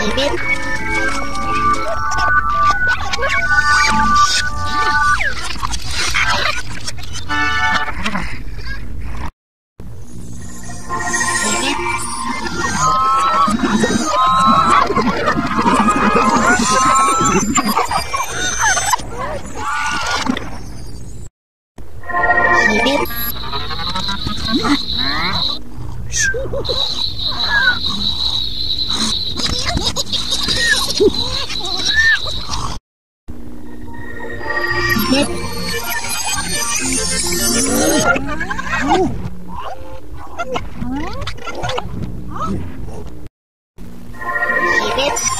chỉ biết Shh. Yep. Keep it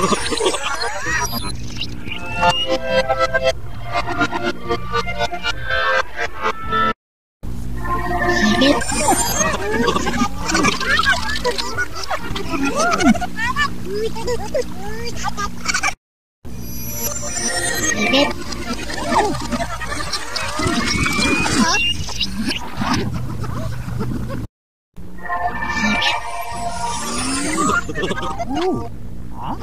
Ooh. 어?